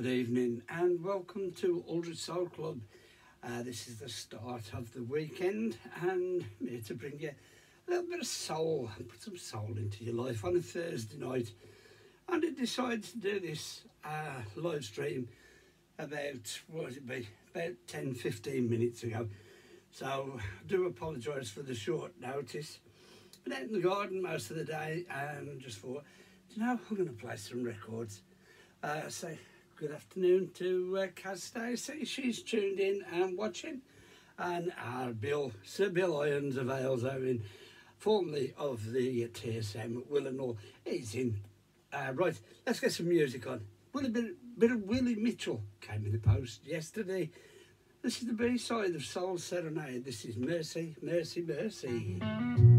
Good evening and welcome to Aldridge Soul Club. Uh, this is the start of the weekend and I'm here to bring you a little bit of soul, and put some soul into your life on a Thursday night. And I decided to do this uh, live stream about, what would it be, about 10 15 minutes ago. So I do apologise for the short notice. Been out in the garden most of the day and just thought, you know, I'm going to play some records. Uh, so good afternoon to uh, Kaz Stacey. She's tuned in and watching. And our Bill, Sir Bill Irons of Halesowen, formerly of the TSM at he's in. Uh, right, let's get some music on. Well, a bit, bit of Willie Mitchell came in the post yesterday. This is the B-side of Soul Serenade. This is Mercy, Mercy, Mercy.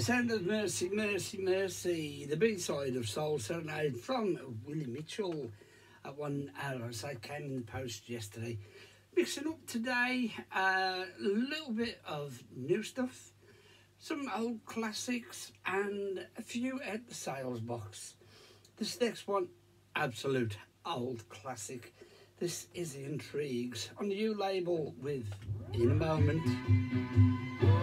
Sound of Mercy, Mercy, Mercy, the B-side of Soul Serenade from Willie Mitchell. At one hour, as I came in the post yesterday. Mixing up today, a uh, little bit of Yew stuff, some old classics, and a few at the sales box. This next one, absolute old classic. This is The Intrigues on the new label with In a Moment.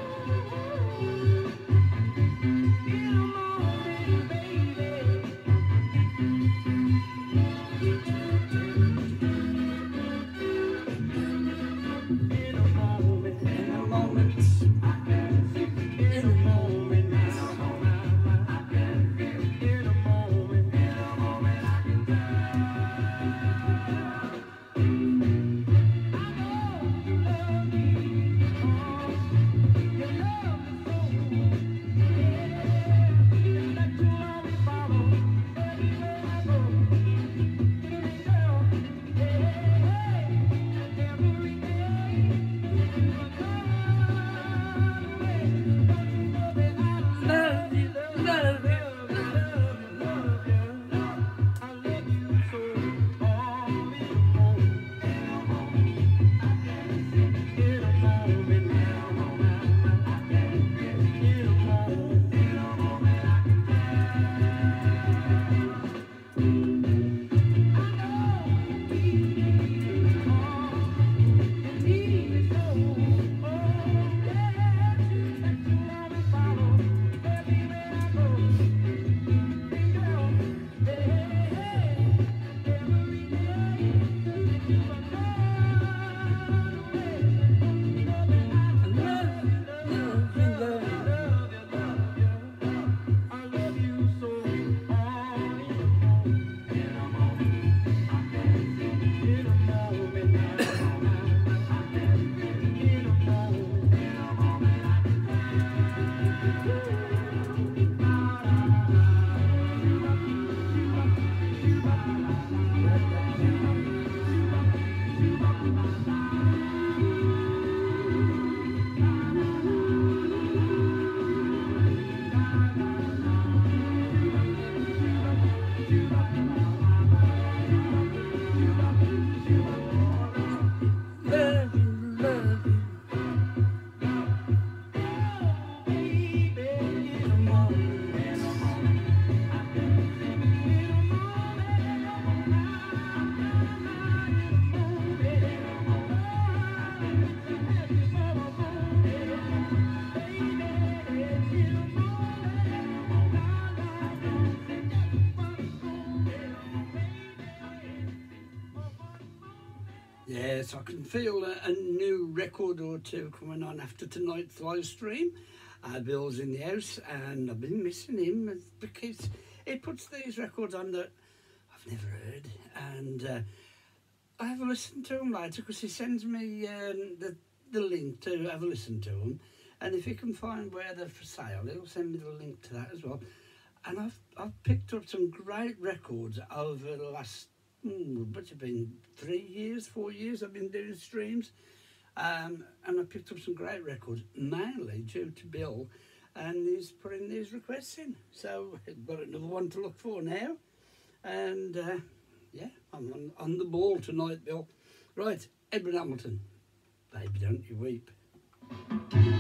Feel a, a, new record or two coming on after tonight's live stream. Uh, Bill's in the house and I've been missing him because he puts these records on that I've never heard. And uh, I have a listen to him later because he sends me um, the, the link to have a listen to them. And if he can find where they're for sale, he'll send me the link to that as well. And I've, I've picked up some great records over the last mm, what's it been, three years, four years I've been doing streams. Um, and I picked up some great records, mainly due to Bill, and he's putting these requests in. So I've got another one to look for now. And uh, yeah, I'm on, on the ball tonight, Bill. Right, Edward Hamilton, baby, don't you weep.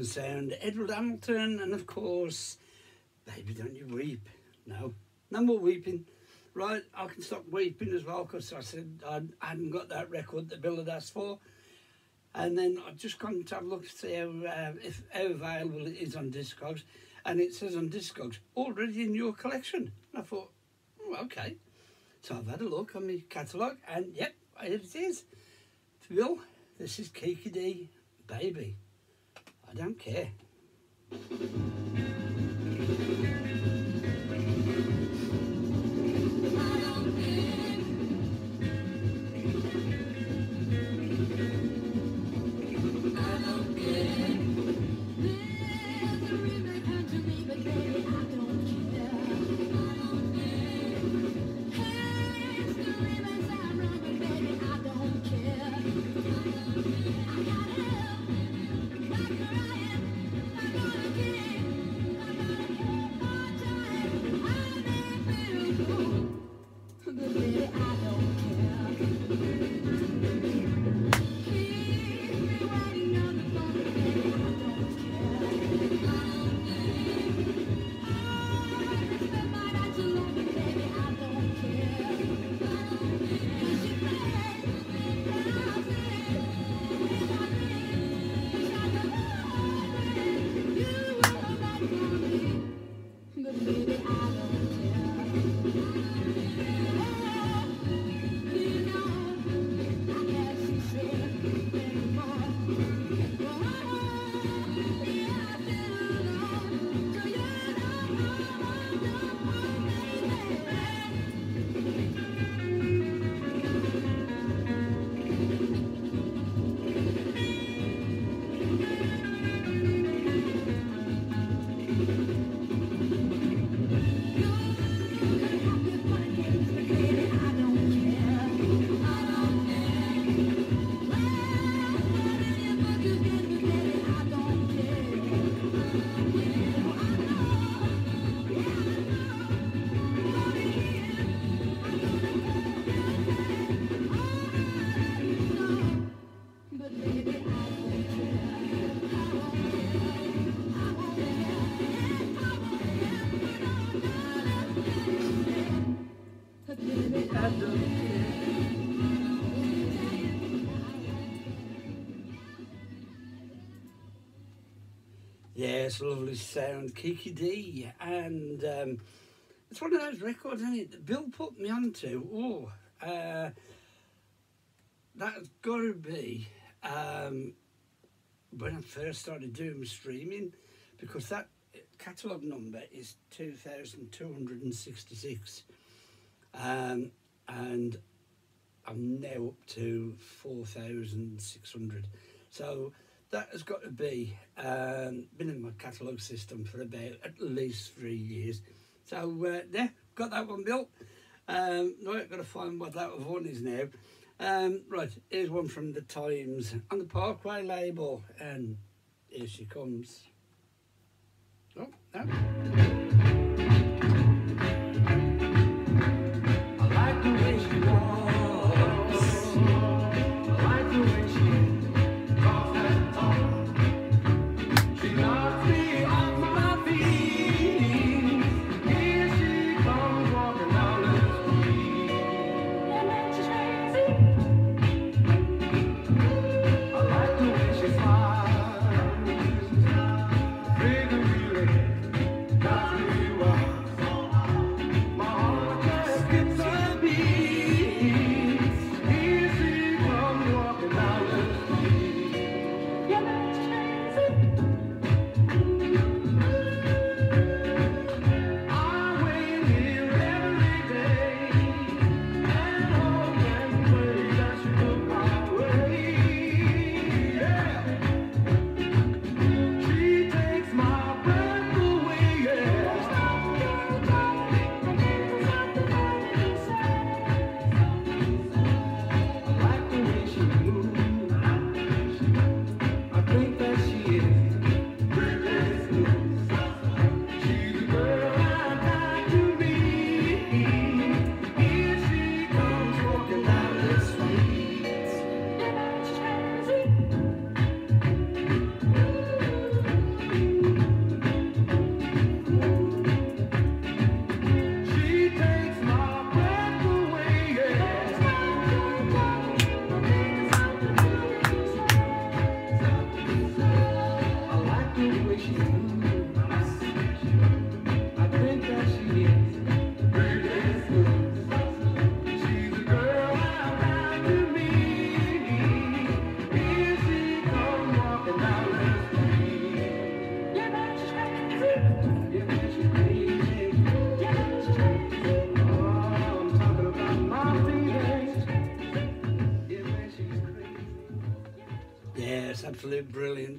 Brilliant sound. Edward Hamilton, and of course, Baby Don't You Weep. No, no more weeping. Right, I can stop weeping as well because I said I hadn't got that record that Bill had asked for. And then I just gone to have a look to see how, uh, if, how available it is on Discogs. And it says on Discogs, already in your collection. And I thought, oh, okay. So I've had a look on my catalogue and yep, here it is. Bill, this is Kiki Dee, Baby. I don't care. Lovely sound, Kiki Dee, and um, it's one of those records, isn't it? that Bill put me onto. Oh, uh, that's got to be um, when I first started doing streaming, because that catalogue number is 2,266, um, and I'm now up to 4,600. So that has got to be um, been in my catalogue system for about at least three years. So uh, yeah, got that one built. Um, now I've got to find what that one is now. Um, right, here's one from the Tymes on the Parkway label, and here she comes. Oh, no.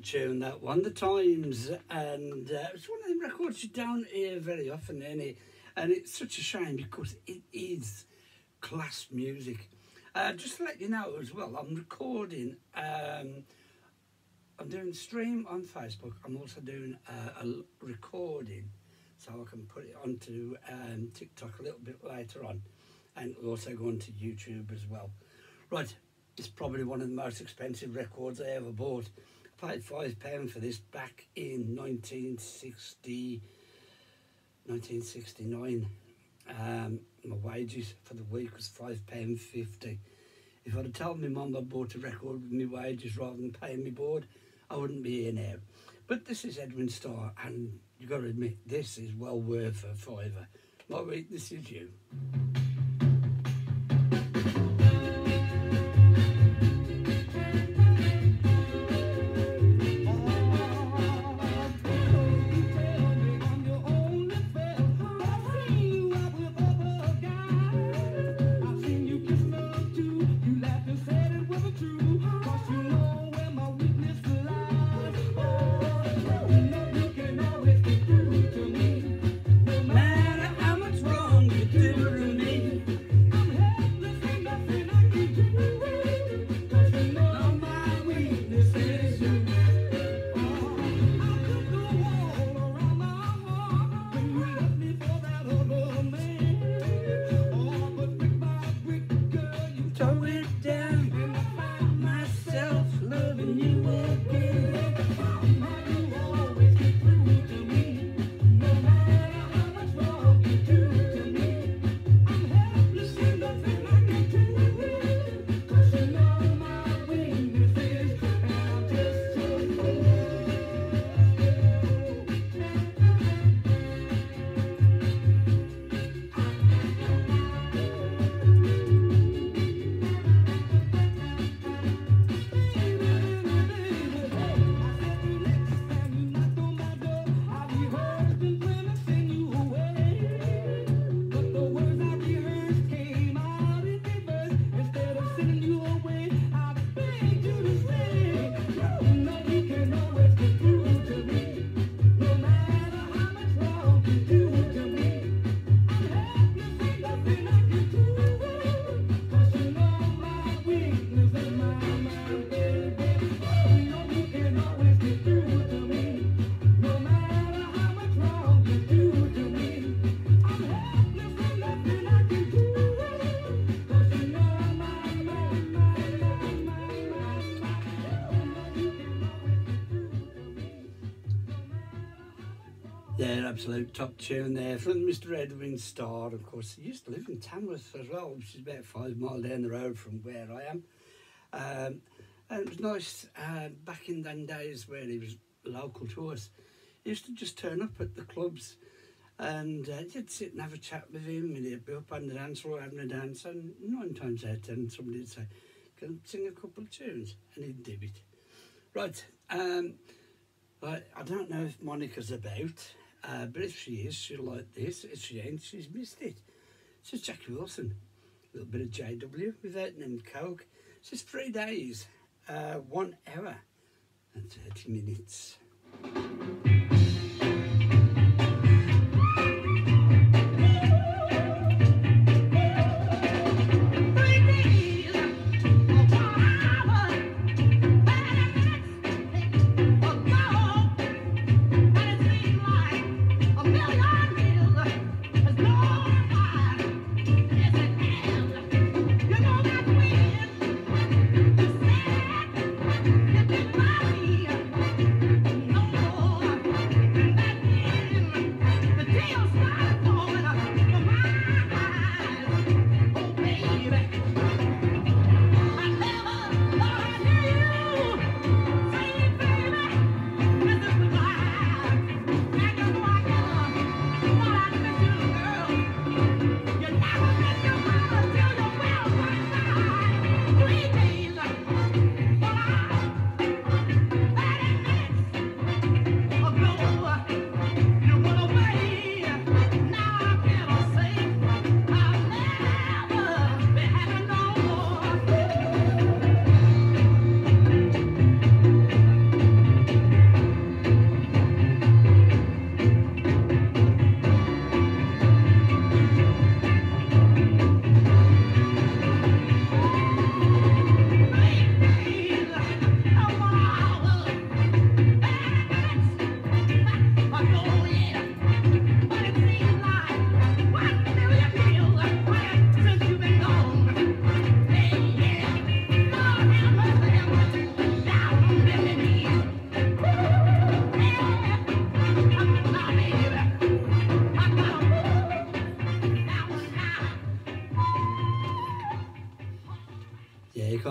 Tune that one. The Tymes, and uh, it's one of them records you don't hear very often, any, and it's such a shame because it is class music. Uh, just to let you know as well, I'm recording. Um, I'm doing stream on Facebook. I'm also doing a recording, so I can put it onto um, TikTok a little bit later on, and also go onto YouTube as well. Right, it's probably one of the most expensive records I ever bought. I paid five pounds for this back in 1960, 1969. Um, my wages for the week was five pound fifty. If I'd have told my mum I bought a record with my wages rather than paying me board, I wouldn't be here now. But this is Edwin Starr, and you've got to admit this is well worth a fiver. Laurie, this is you. Top tune there from Mr. Edwin Starr. Of course, he used to live in Tamworth as well, which is about five miles down the road from where I am. Um, and it was nice uh, back in them days where he was local to us. He used to just turn up at the clubs and uh, you'd sit and have a chat with him and he'd be up on the dance floor having a dance and nine times out of ten somebody would say, can I sing a couple of tunes? And he'd do it. Right, um, I, I don't know if Monica's about, uh, but if she is, she'll like this. If she ain't, she's missed it. It's just Jackie Wilson. A little bit of JW without and Coke. It's just three days, uh, one hour and 30 minutes.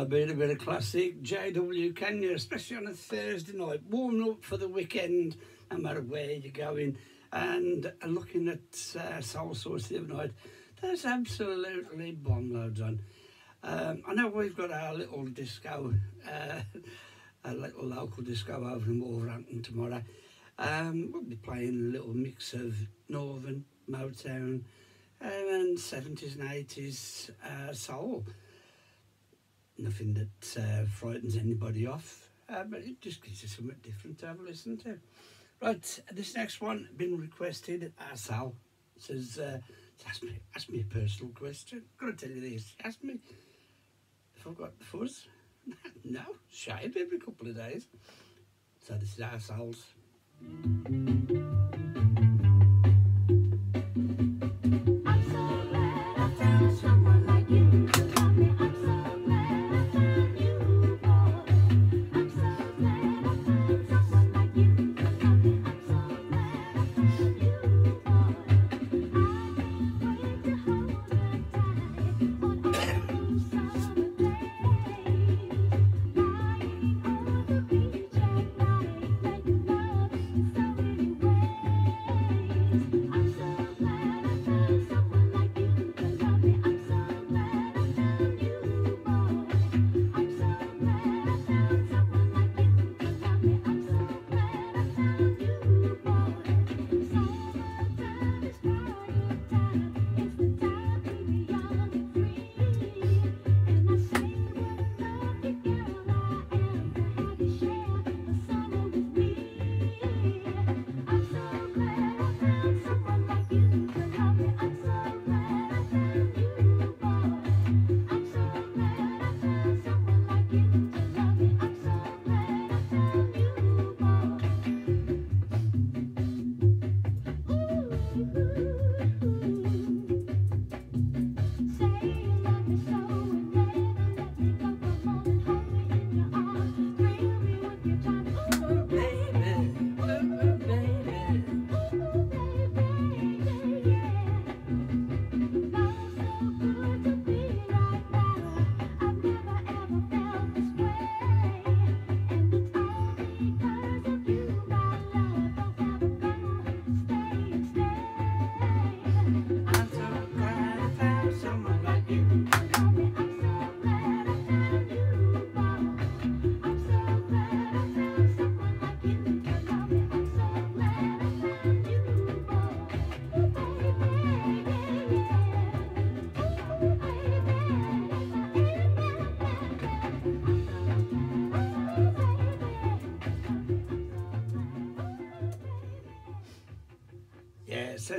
Been a bit of classic JW Kenya, especially on a Thursday night, warming up for the weekend, no matter where you're going. And looking at uh, Soul Source the other night, there's absolutely bomb loads on. Um, I know we've got our little disco, uh, a little local disco over in Wolverhampton tomorrow. Um, we'll be playing a little mix of Northern, Motown, and 70s and 80s uh, soul nothing that uh, frightens anybody off, uh, but it just gives you something different to have a listen to. Right, this next one been requested. Uh, Sal says, uh, ask me, ask me a personal question. Got to tell you this. Ask me if I've got the fuzz. no, shave every couple of days. So this is our Sal's.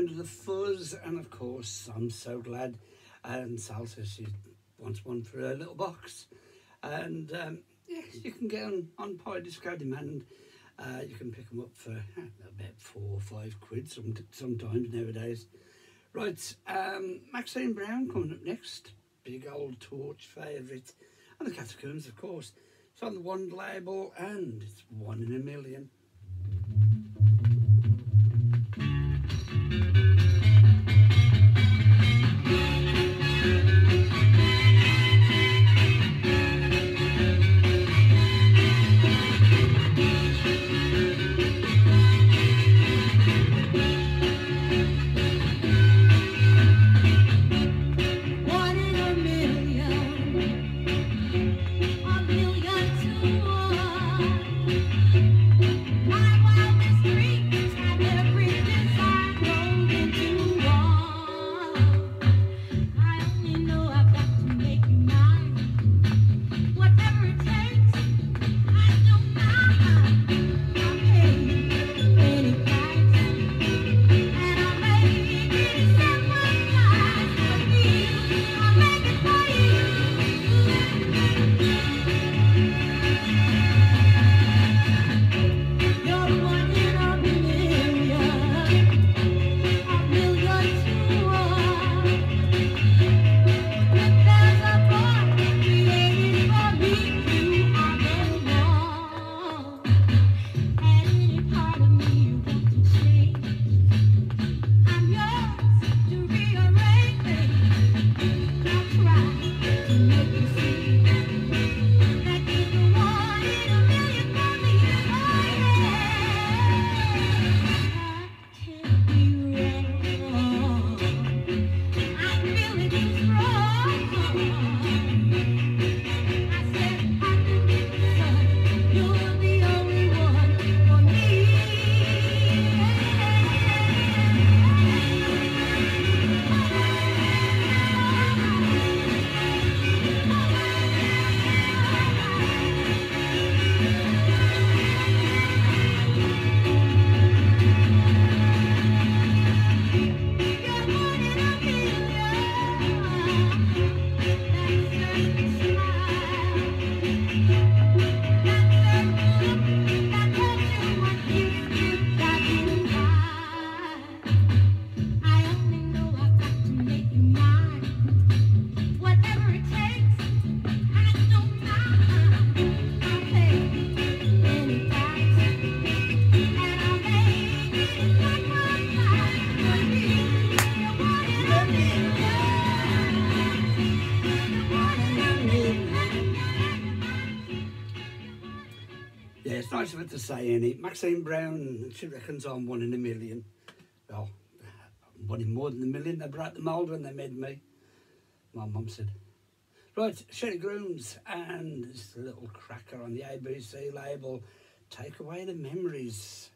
Sound of the Fuzz, and of course, I'm so glad. And Sal says she wants one for her little box. And um, yeah, you can get on, on Pye Disco Demand. Uh, you can pick them up for uh, about four or five quid some, sometimes nowadays. Right, um, Maxine Brown coming up next. Big old torch favourite. And the Catacombs, of course. It's on the one label and it's Wand in a million. Nice of her to say any. Maxine Brown, she reckons I'm one in a million. Well, I'm one in more than a million. They brought the mould when they made me. My mum said. Right, Sherry Grooms and this little cracker on the ABC label. Take away the memories.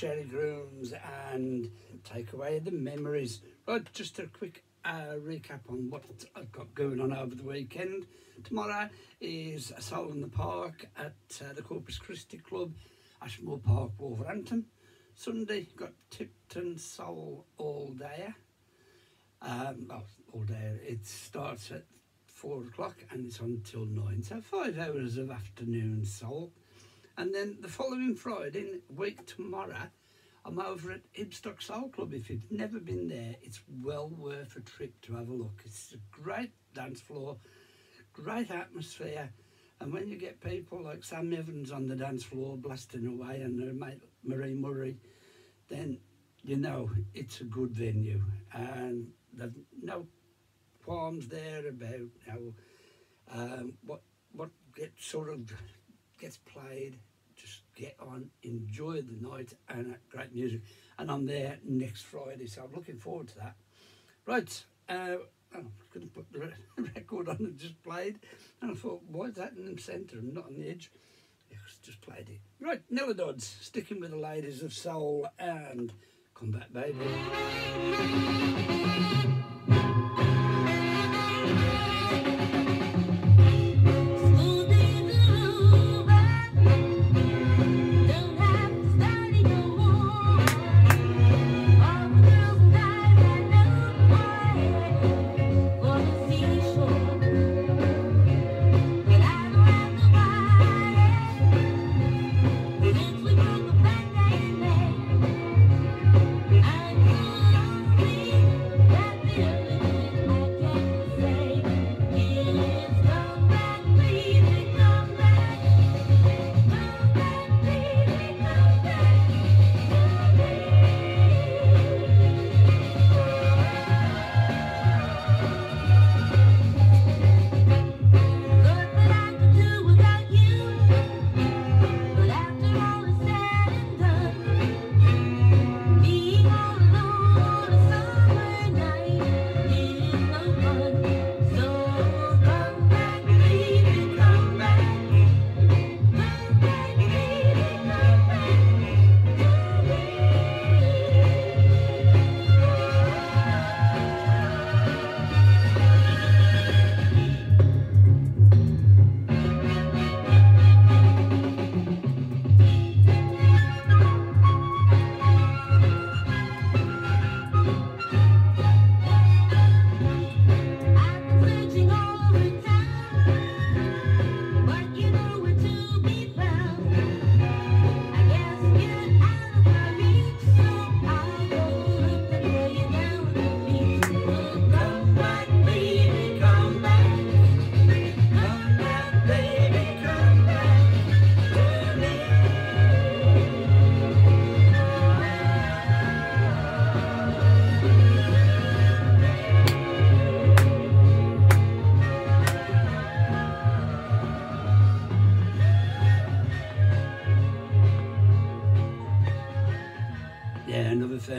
Sherry grooms and take away the memories. Right, just a quick uh, recap on what I've got going on over the weekend. Tomorrow is a Soul in the Park at uh, the Corpus Christi Club, Ashmore Park, Wolverhampton. Sunday, got Tipton Soul all day. Um, well, all day. It starts at four o'clock and it's until nine. So five hours of afternoon soul. And then the following Friday, week tomorrow, I'm over at Ibstock Soul Club. If you've never been there, it's well worth a trip to have a look. It's a great dance floor, great atmosphere. And when you get people like Sam Evans on the dance floor blasting away and Marie Murray, then you know it's a good venue. And there's no qualms there about how um, what what gets sort of gets played get on, enjoy the night, and uh, great music. And I'm there next Friday, so I'm looking forward to that. Right, uh, oh, to put the record on and just played. And I thought, why is that in the centre and not on the edge? just played it. Right, Nella Dodds, sticking with the ladies of soul and come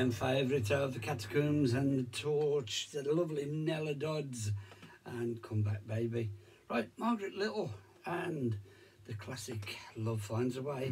baby. favourite of the Catacombs and the Torch, the lovely Nella Dodds and Come Back Baby. Right, Margaret Little and the classic Love Finds a Way.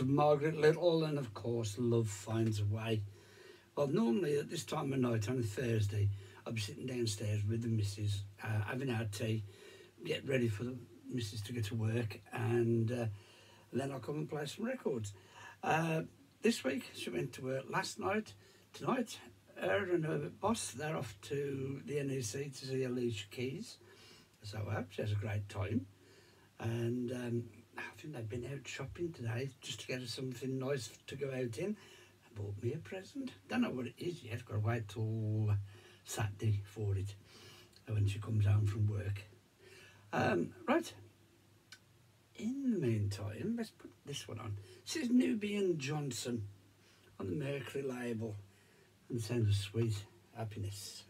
Of Margaret Little, and of course, Love Finds a Way. Well, normally at this time of night on a Thursday, be sitting downstairs with the missus, uh, having our tea, get ready for the missus to go to work, and uh, then I'll come and play some records. Uh, this week, she went to work last night. Tonight, her and her boss, they're off to the NEC to see Alicia Keys. So I hope she has a great time. And um, I think they've been out shopping today just to get something nice to go out in. I bought me a present. Don't know what it is yet. Got to wait till Saturday for it when she comes home from work. Um, right. In the meantime, let's put this one on. This is Nubian Johnson on the Mercury label and sounds of sweet happiness.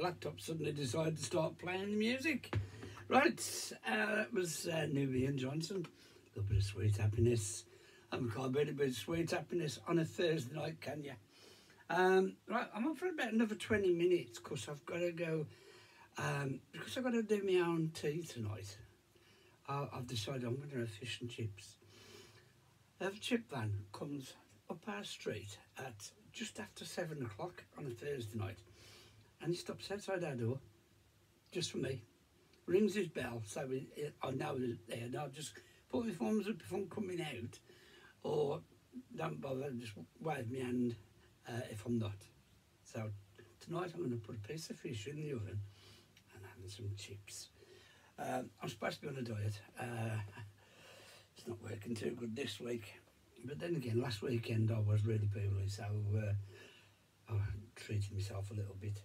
Laptop suddenly decided to start playing the music. Right, uh, it was uh, Nubian Johnson. A little bit of sweet happiness. I can't beat a bit of sweet happiness on a Thursday night, can you? Um, right, I'm on for about another 20 minutes because I've got to go, um, because I've got to do my own tea tonight. Uh, I've decided I'm going to have fish and chips. The chip van comes up our street at just after seven o'clock on a Thursday night and he stops outside our door, just for me, rings his bell, so we, I know he's there, and I'll just put my thumbs up I'm coming out, or don't bother, just wave me hand uh, if I'm not. So tonight I'm going to put a piece of fish in the oven and have some chips. Um, I'm supposed to be on a diet. Uh, it's not working too good this week. But then again, last weekend I was really poorly, so uh, I treated myself a little bit.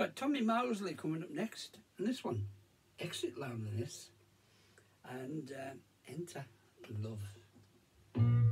Right, Tommy Mosley coming up next, and this one, Exit Loneliness, and uh, Enter Love.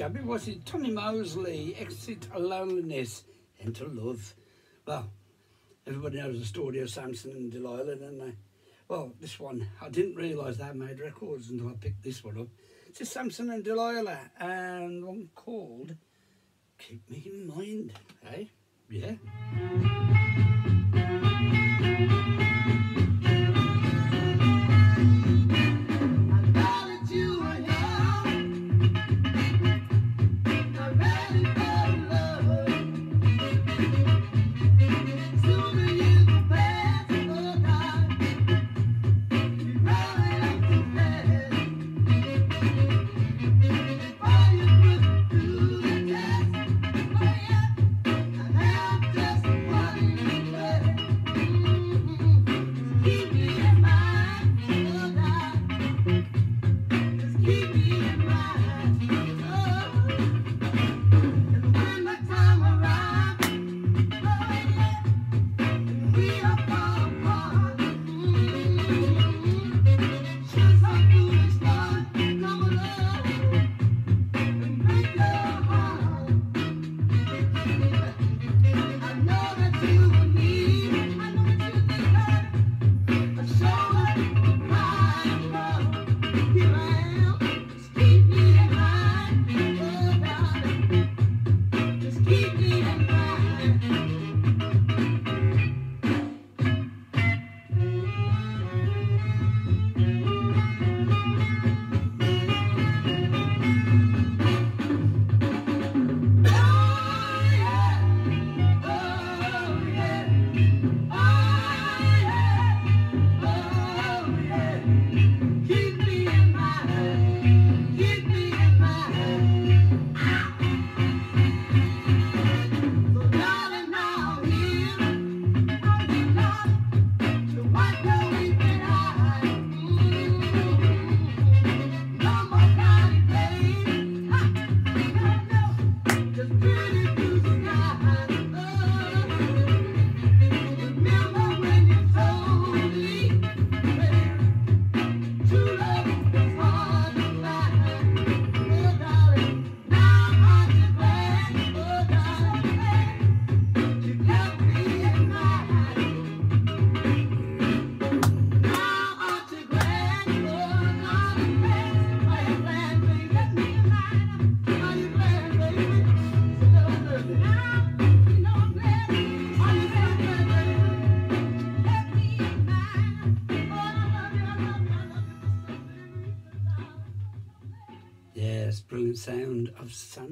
Shabby was it? Tommy Mosley, Exit Loneliness, Enter Love. Well, everybody knows the story of Samson and Delilah, don't they? Well, this one, I didn't realise they made records until I picked this one up. It's Samson and Delilah, and one called Keep Me in Mind, eh? Yeah.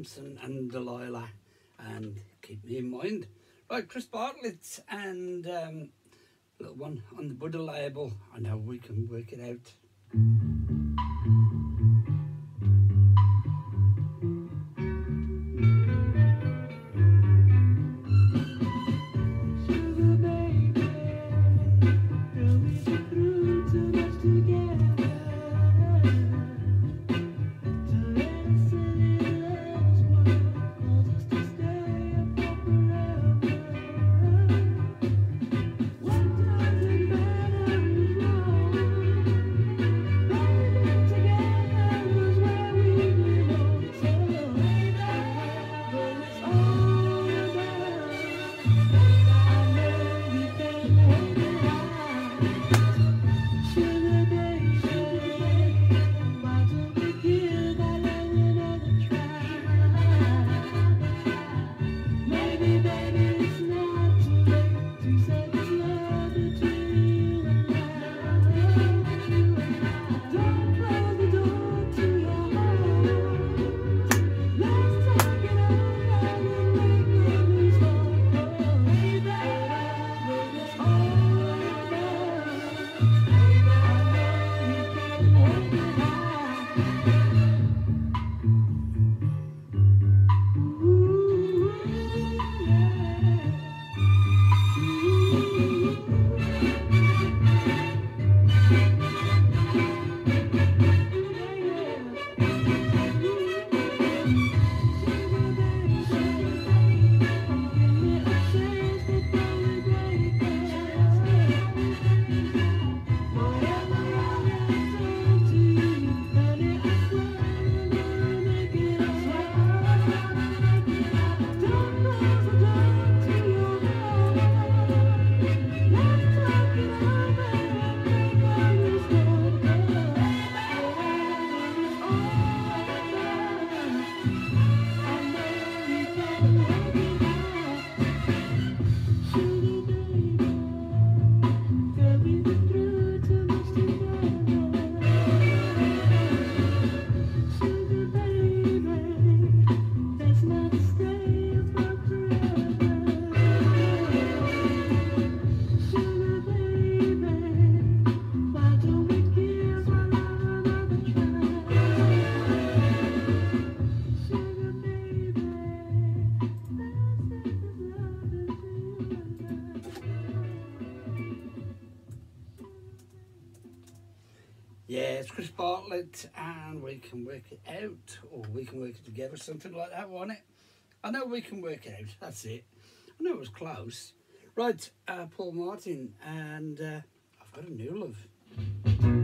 Samson and Delilah and keep me in mind. Right, Chris Bartlett and um, little one on the Buddah label I know we can work it out. Can work it out or we can work it together, something like that, won't it? I know we can work it out, that's it. I know it was close. Right, uh, Paul Martin, and uh, I've got a new love.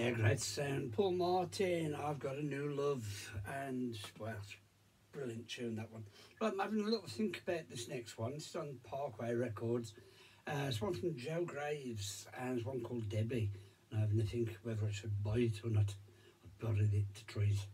Yeah, great sound. Paul Martin, I've got a new love, and well, brilliant tune that one. Right, I'm having a little think about this next one. It's on Parkway Records. Uh, it's one from Joe Graves, and it's one called Debbie. And I'm having to think whether I should buy it or not. I've buried it to trees.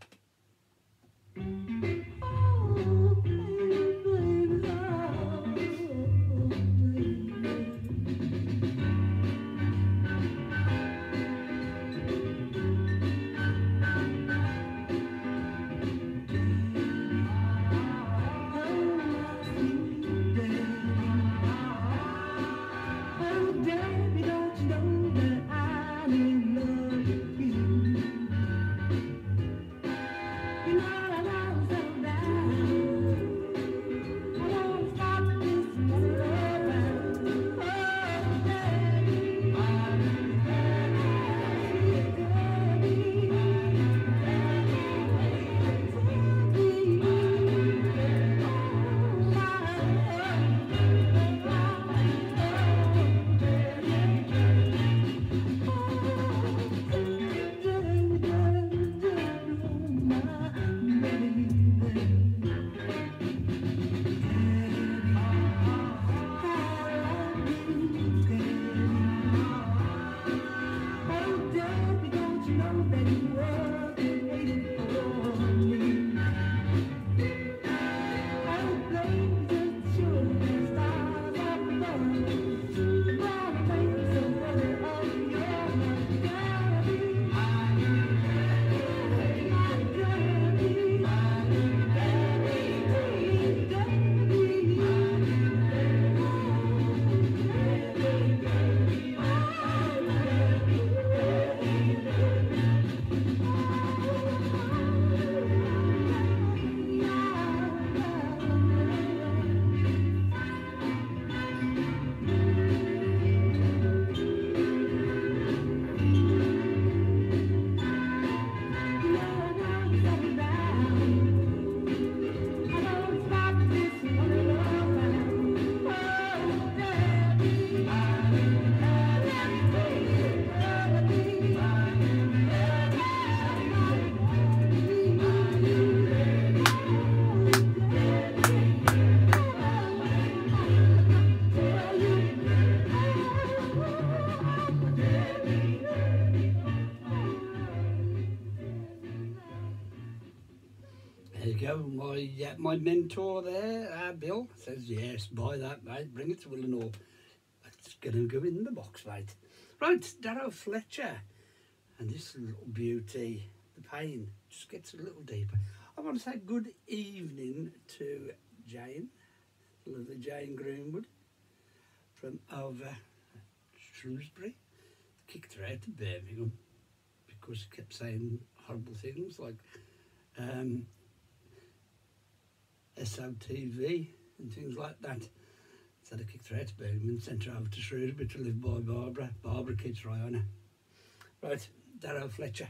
My mentor there, uh, Bill, says yes, buy that, mate. Bring it to Willenhall. It's gonna go in the box, mate. Right, Darrow Fletcher, and this little beauty, the pain just gets a little deeper. I want to say good evening to Jane, lovely Jane Greenwood from over Shrewsbury. Kicked her out of Birmingham because she kept saying horrible things like um, SOTV and things like that. So they kicked her out of and sent her over to Shrewsbury to live by Barbara. Barbara keeps her on her. Right, Darrow Fletcher.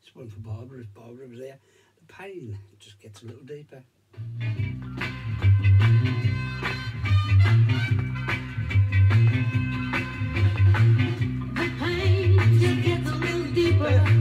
It's one for Barbara if Barbara was there. The pain just gets a little deeper. The pain just gets a little deeper.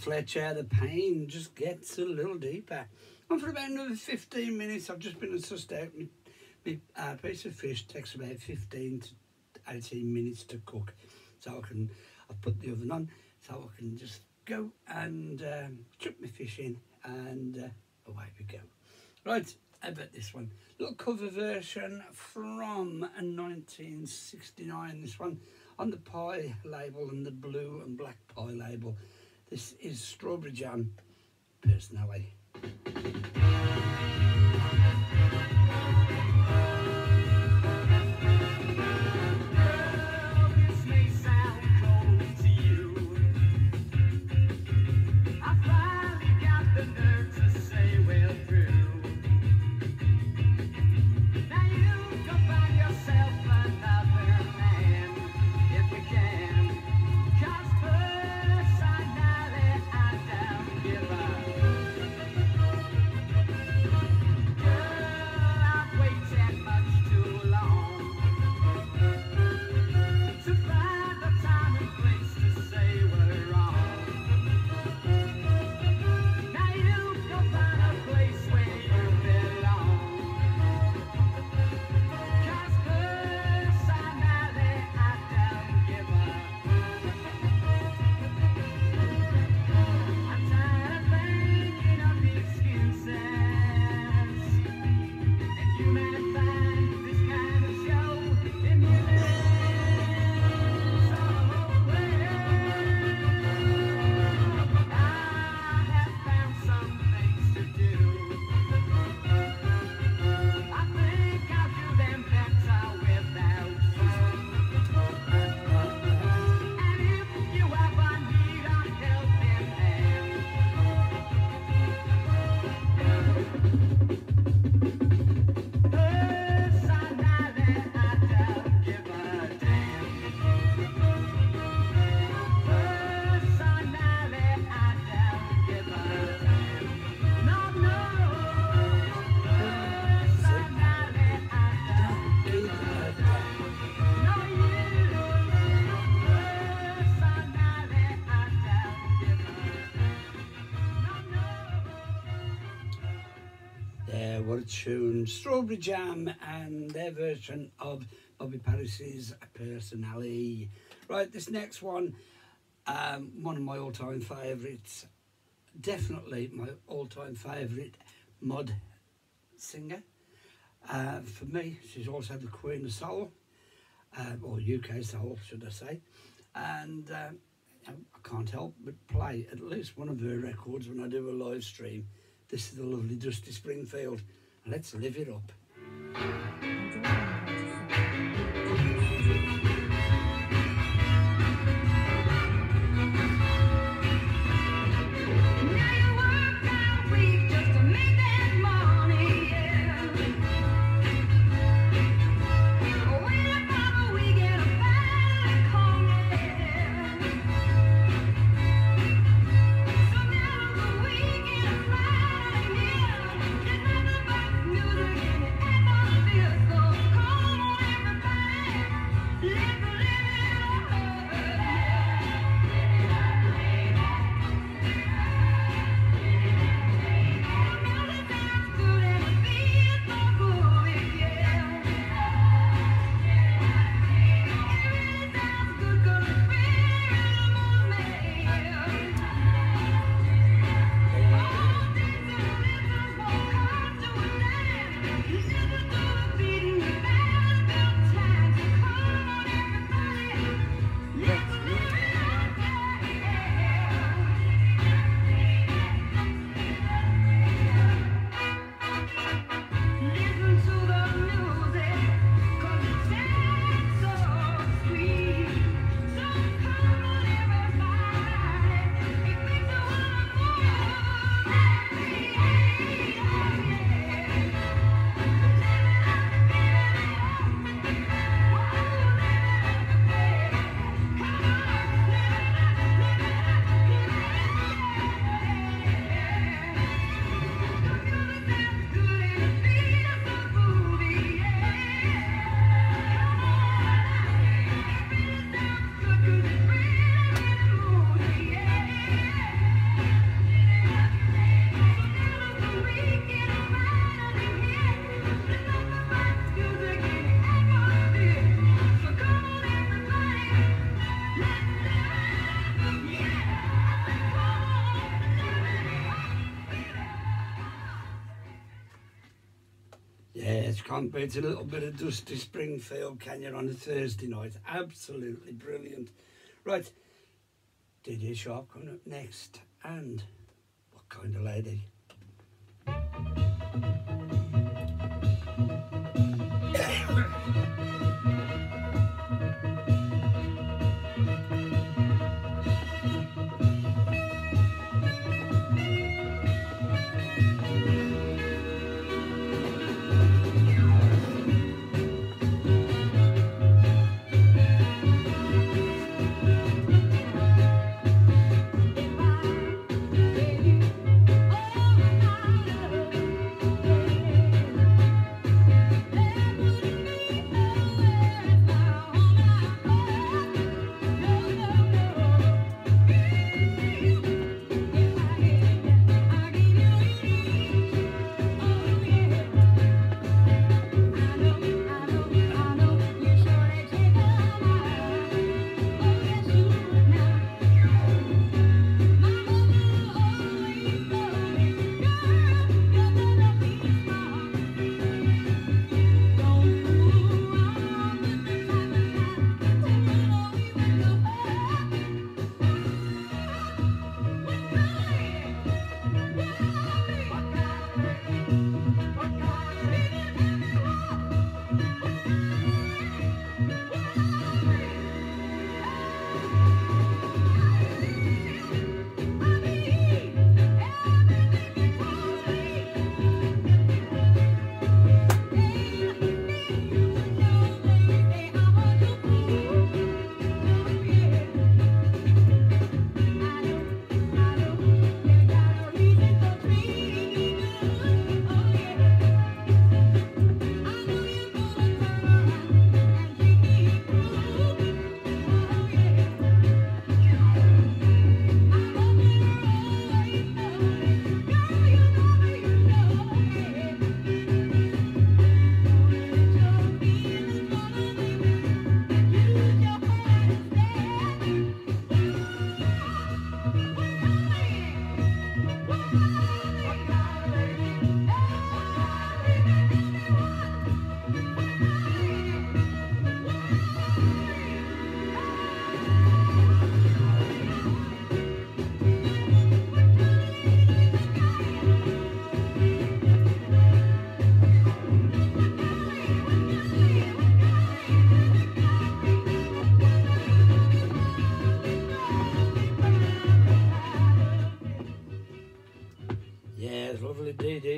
Darrow Fletcher. The pain just gets a little deeper. And for about another 15 minutes, I've just been sussed out. My, my uh, piece of fish takes about 15 to 18 minutes to cook. So I can, I've put the oven on, so I can just go and um, chuck my fish in and uh, away we go. Right, how about this one? Little cover version from 1969. This one on the Pye label and the blue and black Pye label. This is strawberry jam, personally. Tune. Strawberry Jam and their version of Bobby Paris's Personality. Right, this next one, um, one of my all time favourites. Definitely my all time favourite mod singer. Uh, for me, she's also the Queen of Soul, uh, or UK Soul, should I say. And uh, I can't help but play at least one of her records when I do a live stream. This is the lovely Dusty Springfield. Let's live it up. Can't a little bit of Dusty Springfield, can you, on a Thursday night? Absolutely brilliant. Right, Dee Dee Sharp coming up next. And what kind of lady?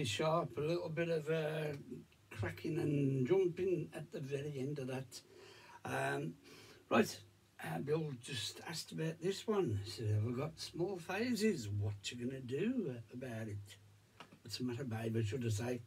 sharp, a little bit of uh, cracking and jumping at the very end of that. Um, right, uh, Bill just asked about this one. He said, have I got Small Faces? What you gonna do about it? What's the matter, babe? Should I say?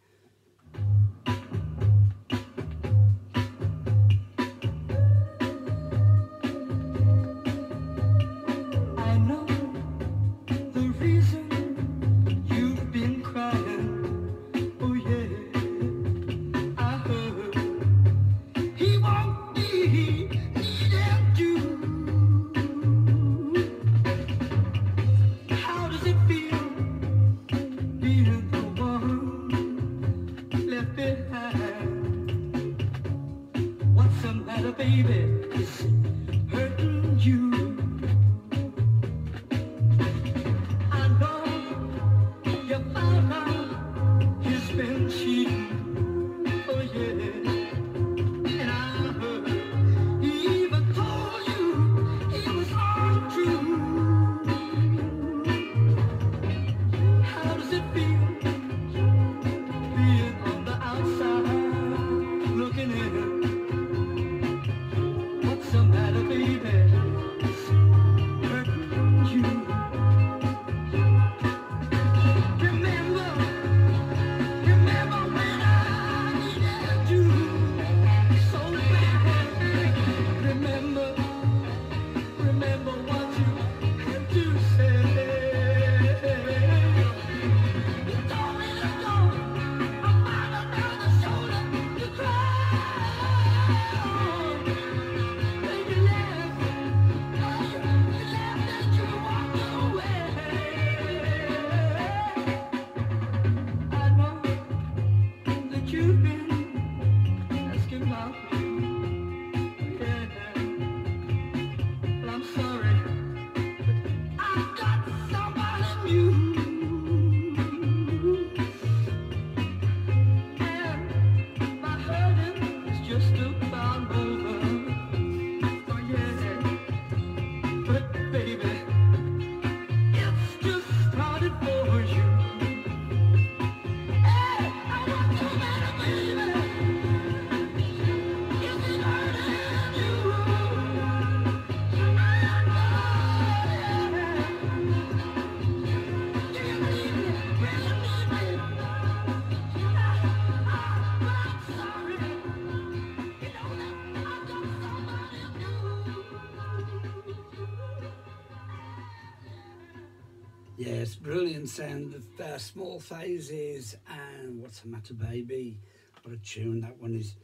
sound of uh, Small Faces and What's the Matter Baby. What a tune that one is.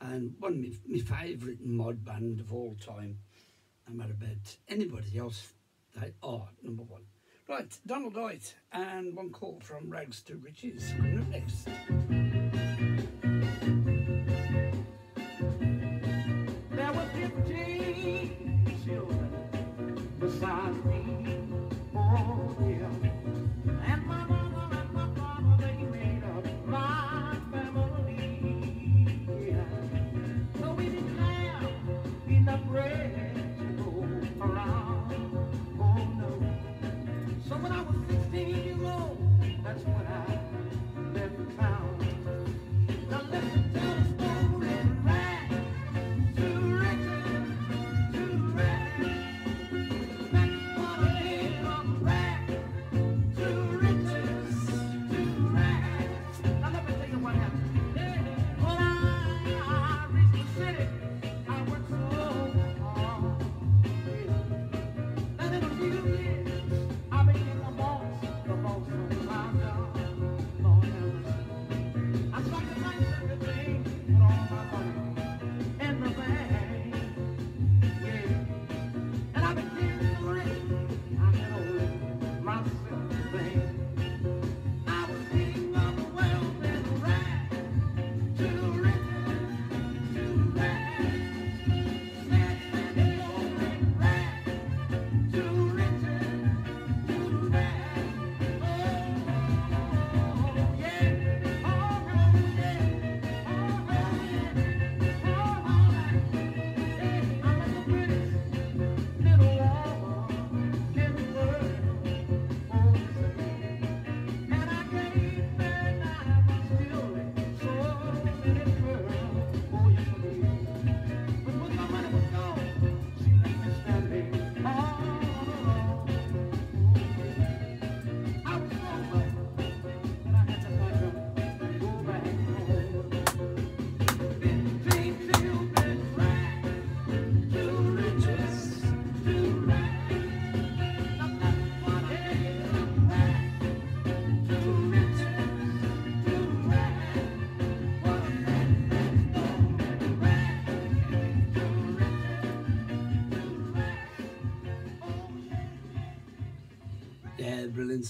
And one of my, favourite mod band of all time. No matter about anybody else, they are number one. Right, Donald White and one call from Rags to Riches. Next. that's what I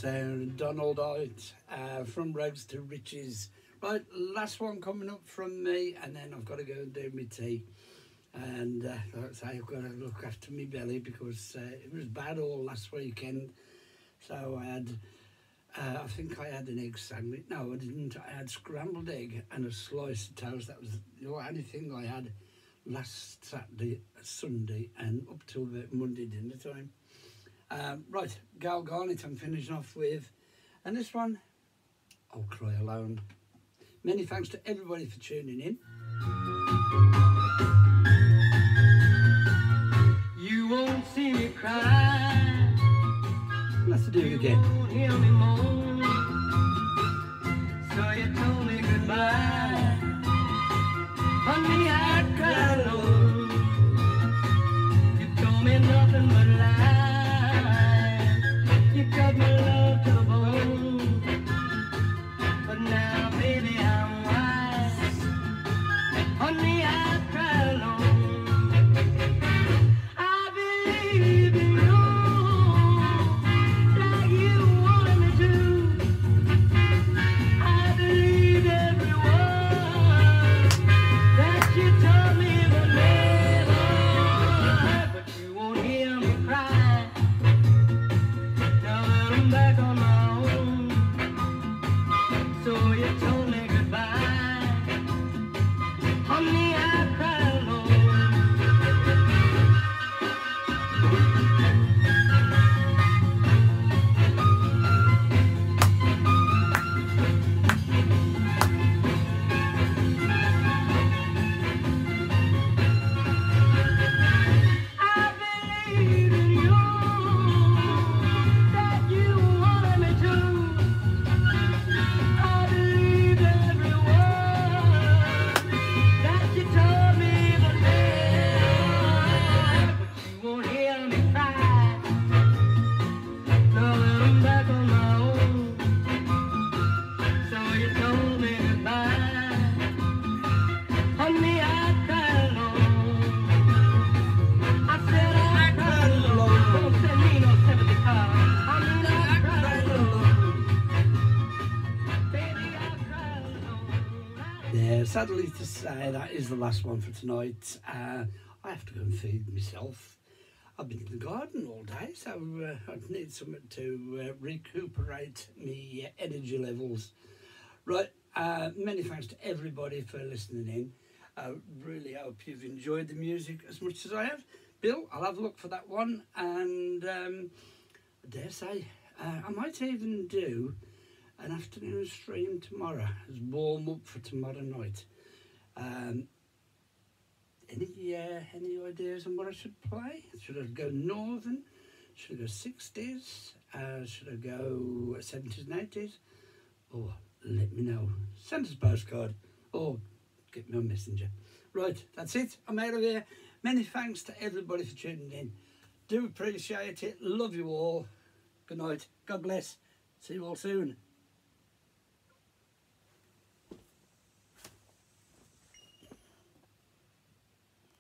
Donald Height, uh, from Rags to Riches. Right, last one coming up from me, and then I've got to go and do my tea. And uh, like I say, I've got to look after my belly because uh, it was bad all last weekend. So I had, uh, I think I had an egg sandwich. No, I didn't. I had scrambled egg and a slice of toast. That was the only thing I had last Saturday, Sunday, and up till about Monday dinner time. Um, right, Gale Garnett, I'm finishing off with. And this one, I'll cry alone. Many thanks to everybody for tuning in. You won't see me cry. Let's do it again. won't hear me moan. So you told me goodbye. Honey, I cried alone. Sadly to say, that is the last one for tonight. Uh, I have to go and feed myself. I've been in the garden all day, so uh, I need something to uh, recuperate my uh, energy levels. Right, uh, many thanks to everybody for listening in. I really hope you've enjoyed the music as much as I have. Bill, I'll have a look for that one, and um, I dare say uh, I might even do an afternoon stream tomorrow as warm up for tomorrow night. Um, any uh, any ideas on what I should play? Should I go northern? Should I go sixties? Uh, should I go seventies and eighties? Or let me know. Send us a postcard or get me on messenger. Right, that's it. I'm out of here. Many thanks to everybody for tuning in. Do appreciate it. Love you all. Good night. God bless. See you all soon.